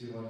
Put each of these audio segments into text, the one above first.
see what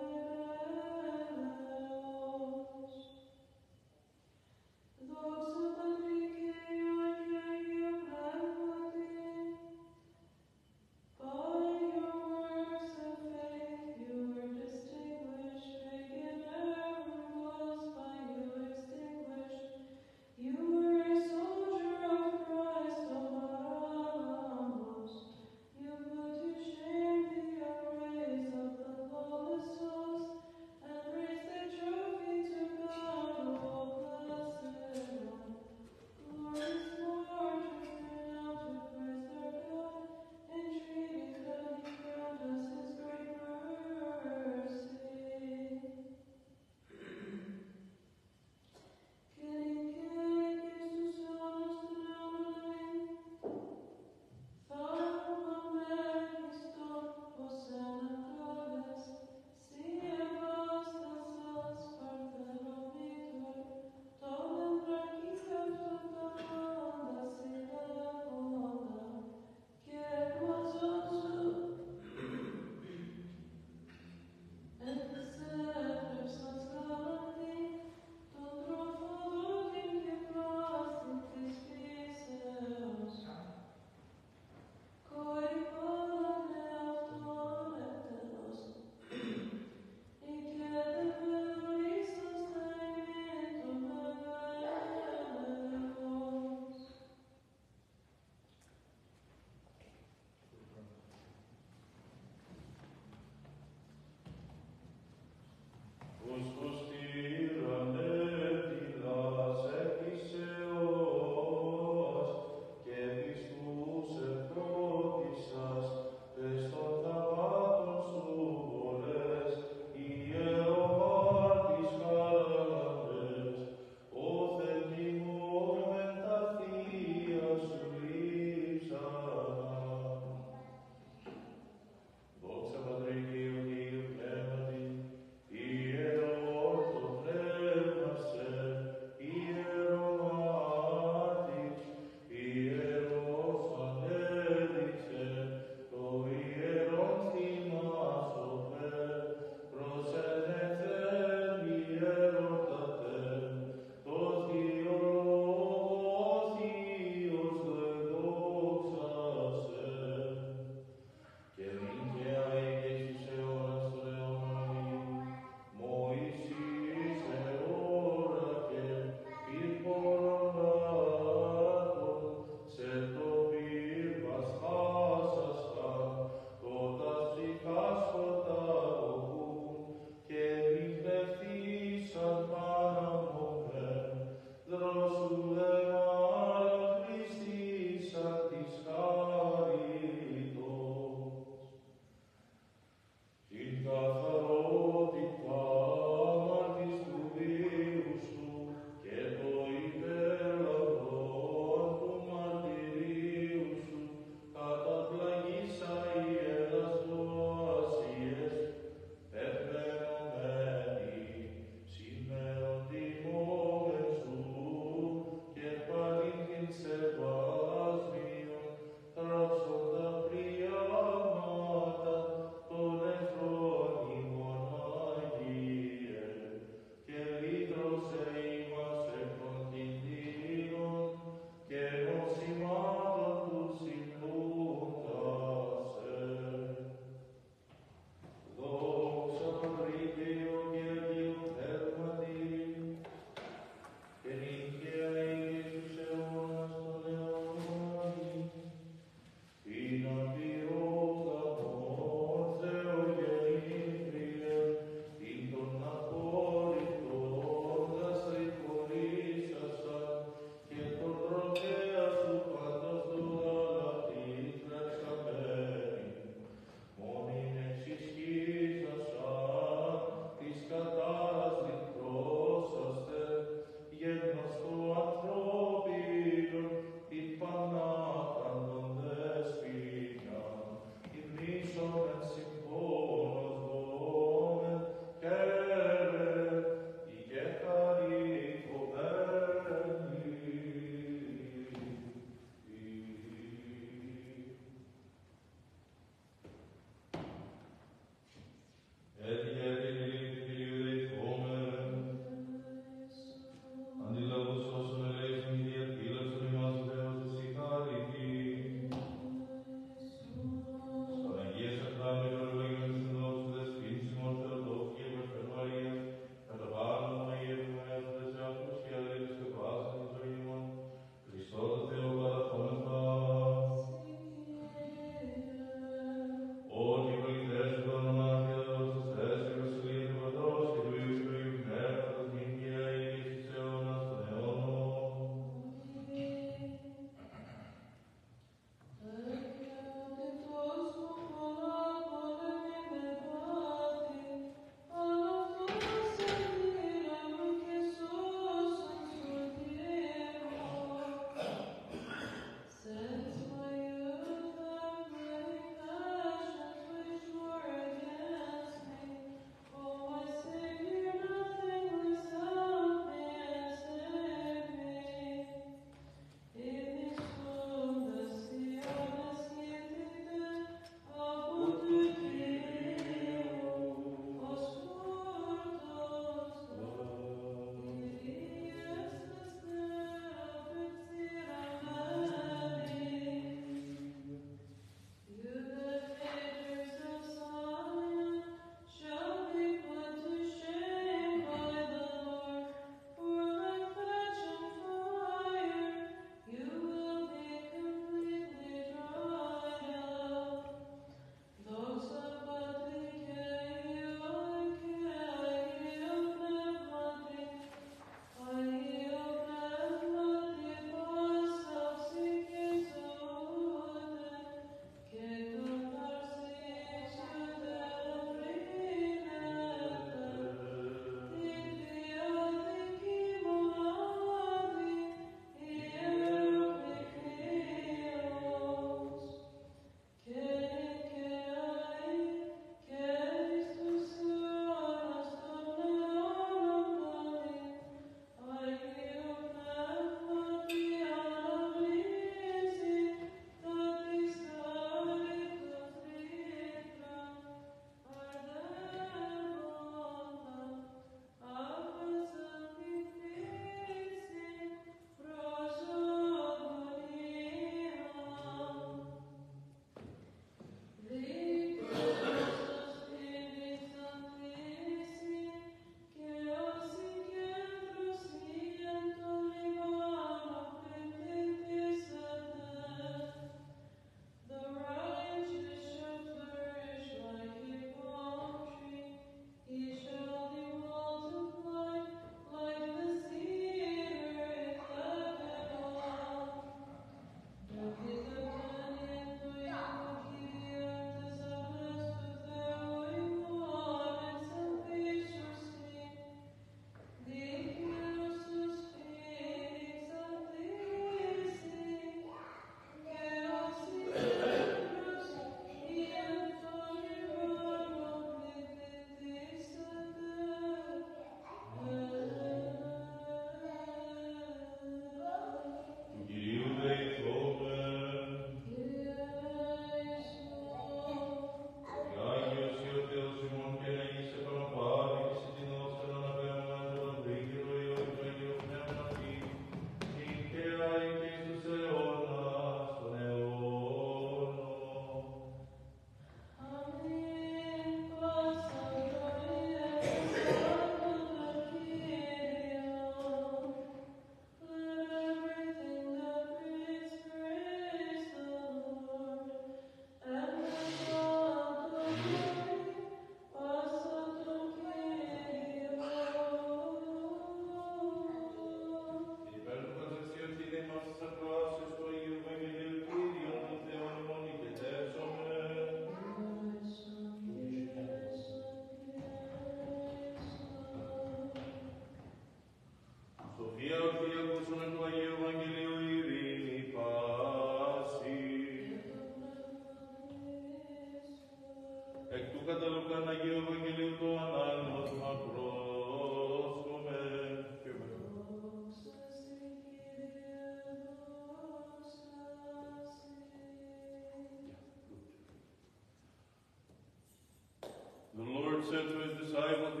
said to his disciples,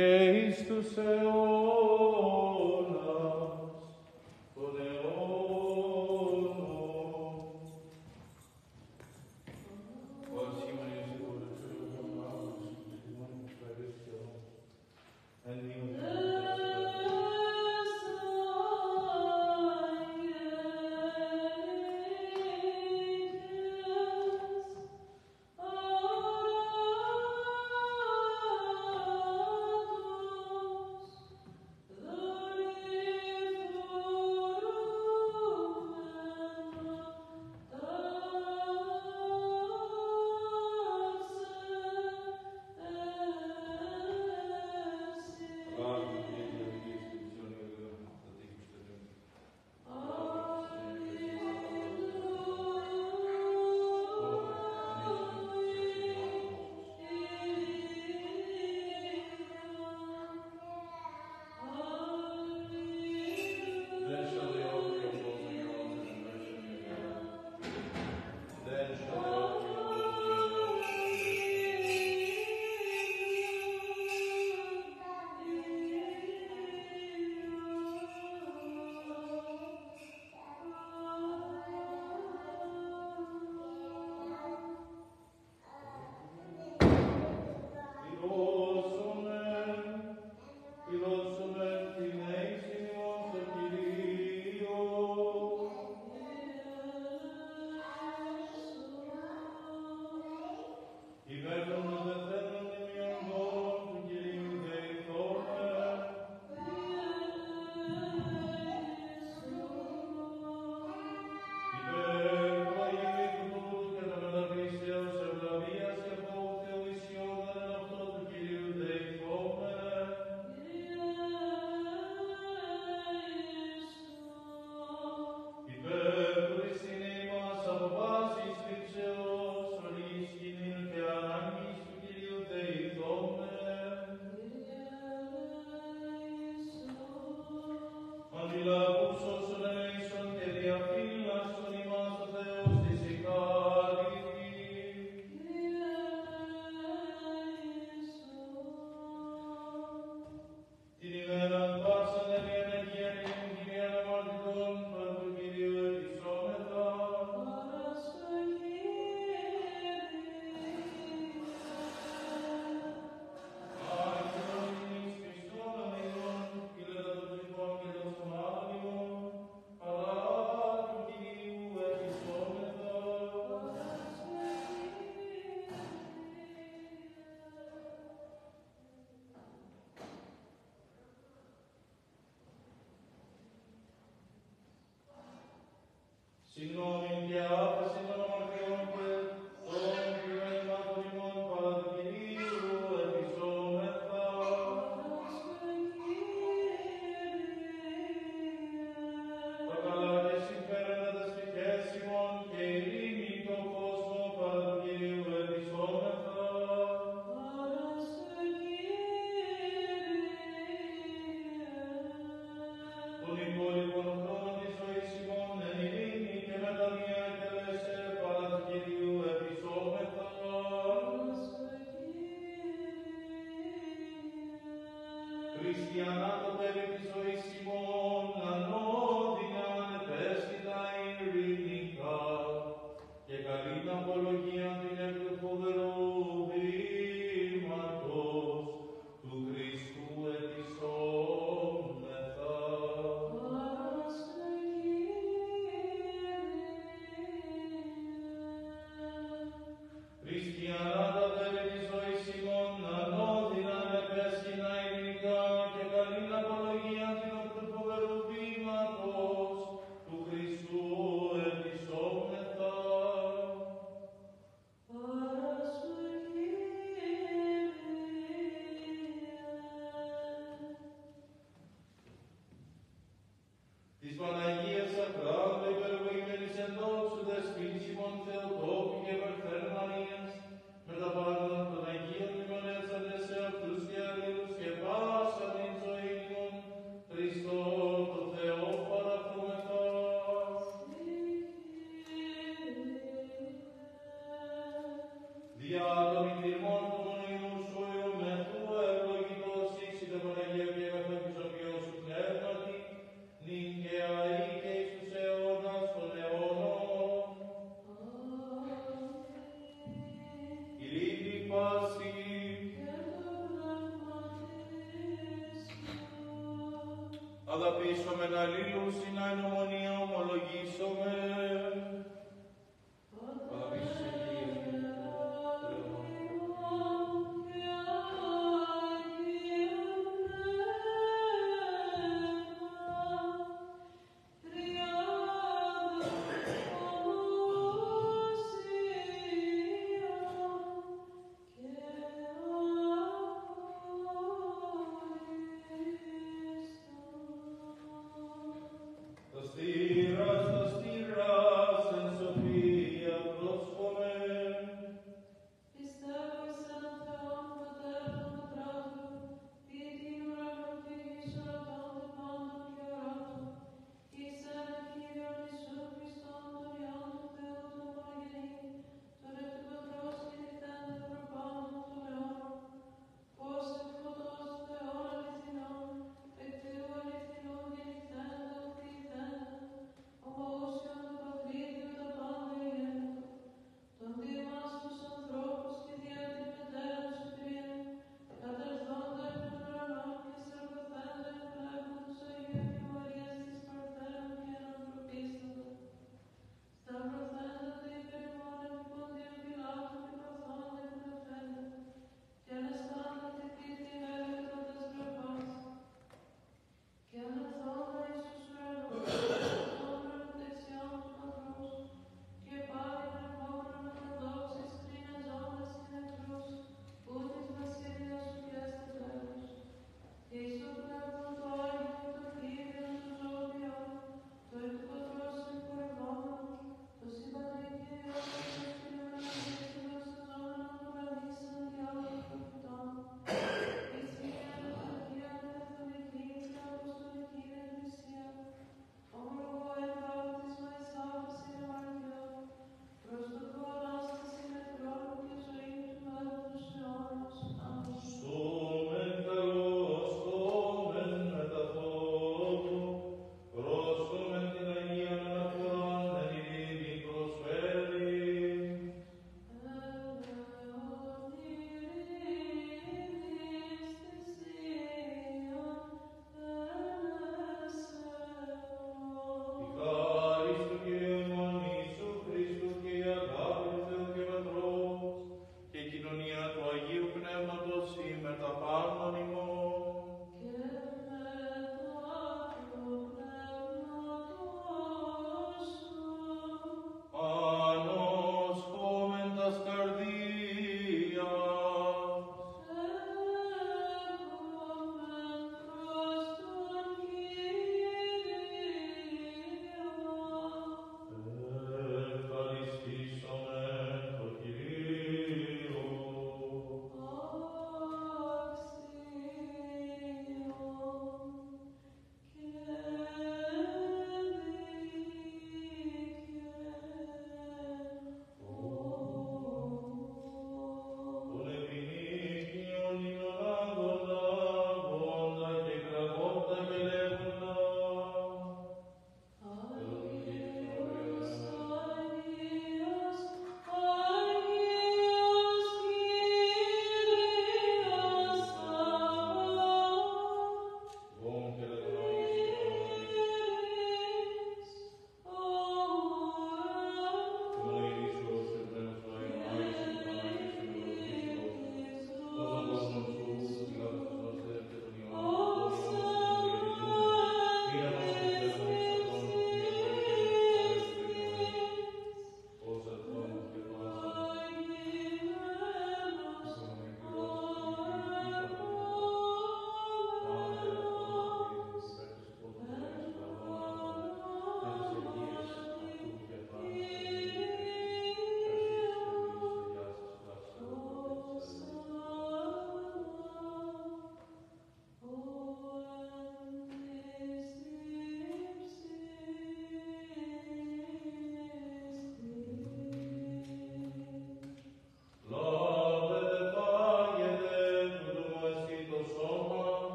que isto Senhor Salvation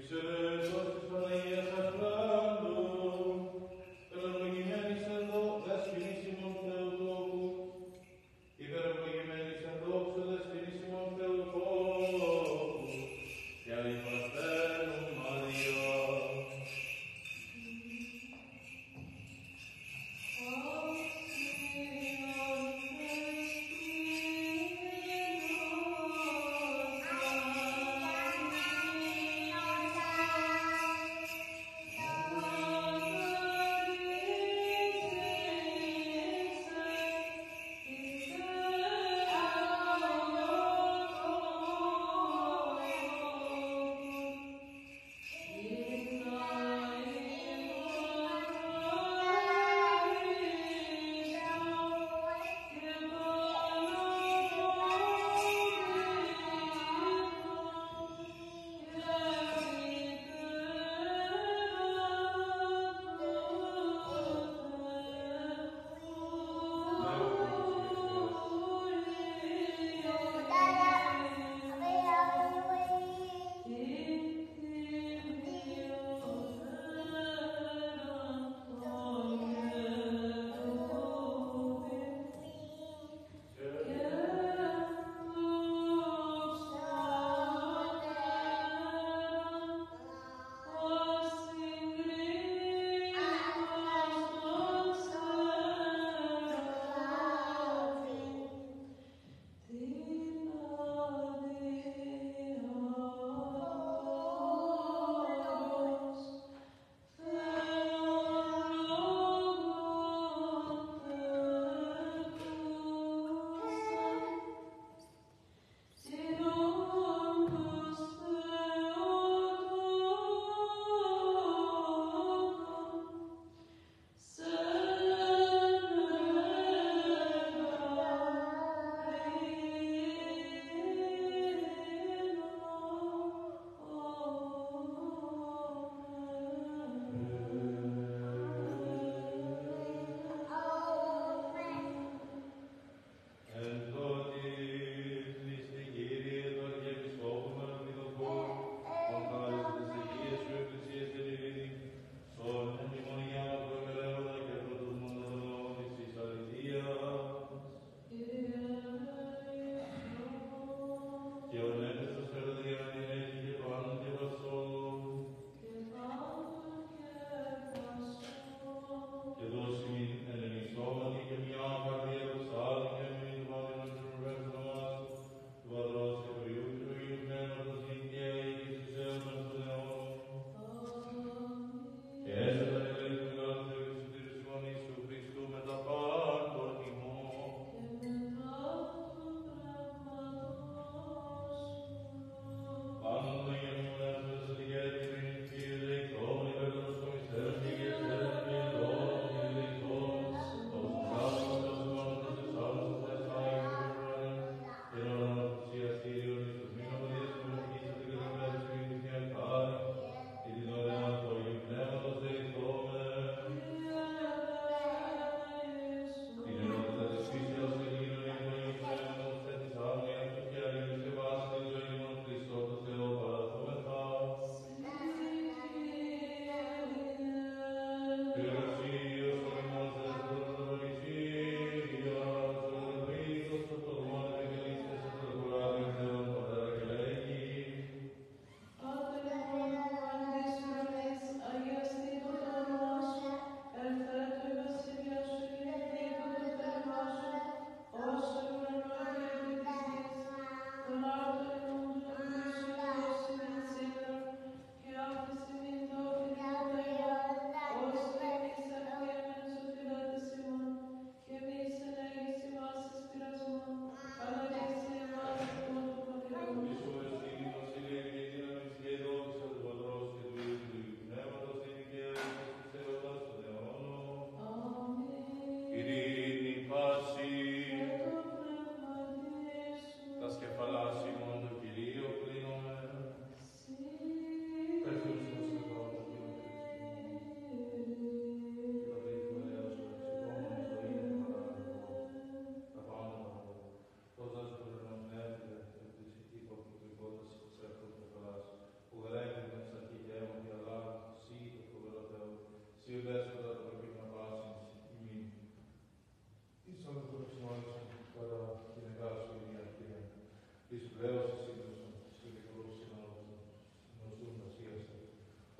They should.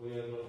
ഉയർന്നു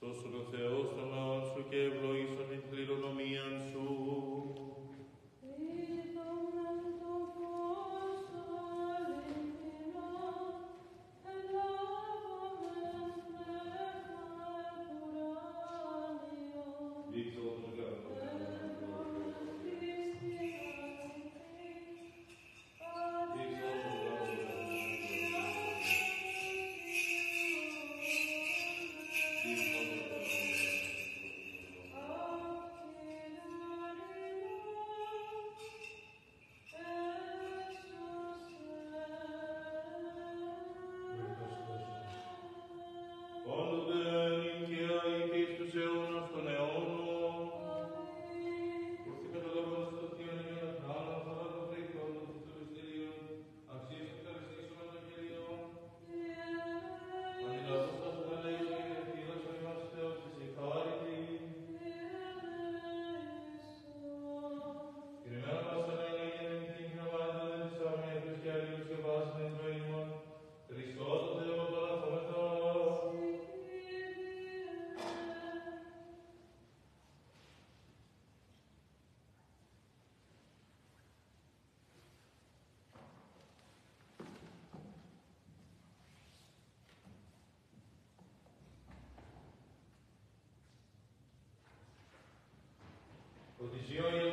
Σώσον ο Θεός τον λαό σου και ευλόγησον την κληρονομία Corrigiu